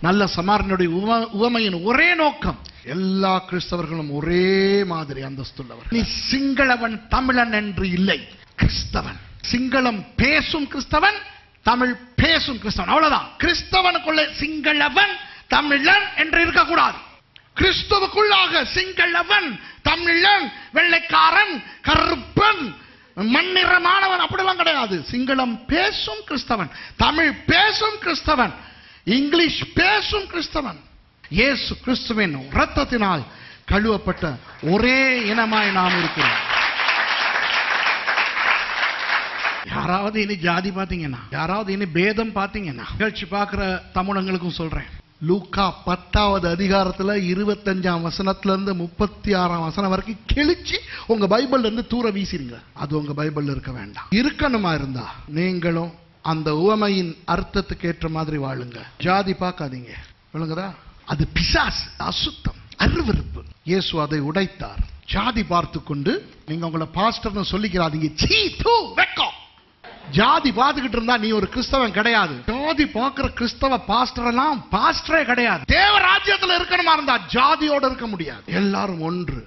நல்ல சமாரனுடைய உவ- உவமையின் ஒரே நோக்கம் எல்லா கிறிஸ்தவர்களும் ஒரே மாதிரி அந்தஸ்துள்ளவர் நீ சிங்களவன் தமிழன் என்று இல்லை கிறிஸ்தவன். சிங்களம் பேசும் கிறிஸ்தவன் தமிழ் பேசும் கிறிஸ்தவன். அவ்வளவுதான். கிறிஸ்தவனுக்குள்ள சிங்களவன் தமிழன் என்று இருக்கக்கூடாது. கிறிஸ்துவுக்குள்ளாக சிங்களவன் தமிழன் வெள்ளைக்காரன் கருப்பன் மண்ணிறமானவன் அப்படிலாம் கிடையாது. சிங்களம் பேசும் கிறிஸ்தவன் தமிழ் பேசும் கிறிஸ்தவன். இங்கிலீஷ் பேசும் கிறிஸ்தவன். இயேசு கிறிஸ்துவின் ரத்தத்தினால் கழுவப்பட்ட ஒரே இனமாய் நாம் இருக்கிறோம். யாராவது இனி ஜாதி பாத்தீங்கன்னா யாராவது இனி பேதம் பார்த்தீங்கன்னா நிகழ்ச்சி பார்க்கிற தமிழங்களுக்கும் சொல்றேன். லூக்கா பத்தாவது அதிகாரத்துல இருபத்தஞ்சாம் வசனத்துல இருந்து முப்பத்தி ஆறாம் வசனம் வரைக்கும் கிழிச்சு உங்க பைபிள்ல இருந்து தூர வீசிருங்க. அது உங்க பைபிள்ல இருக்க வேண்டாம். இருக்கணுமா இருந்தா? நீங்களும் அந்த உவமையின் அர்த்தத்துக்கு ஏற்ற மாதிரி வாழுங்க. ஜாதி பார்க்காதீங்க. விளங்குதா? அது பிசாஸ் அசுத்தம் அருவருப்பு. இயேசு அதை உடைத்தார். ஜாதி பார்த்து கொண்டு நீங்க உங்களை பாஸ்டர்னு சொல்லிக்கிறாதீங்க. சீ தூ வெக்கம் ஜாதி பார்த்துக்கிட்டு இருந்தா நீ ஒரு கிறிஸ்தவன் கிடையாது. ஜாதி பார்க்கிற கிறிஸ்தவ பாஸ்டர் எல்லாம் பாஸ்டரே கிடையாது. தேவ ராஜ்யத்துல இருக்கணுமா இருந்தா ஜாதியோட இருக்க முடியாது. எல்லாரும் ஒன்று.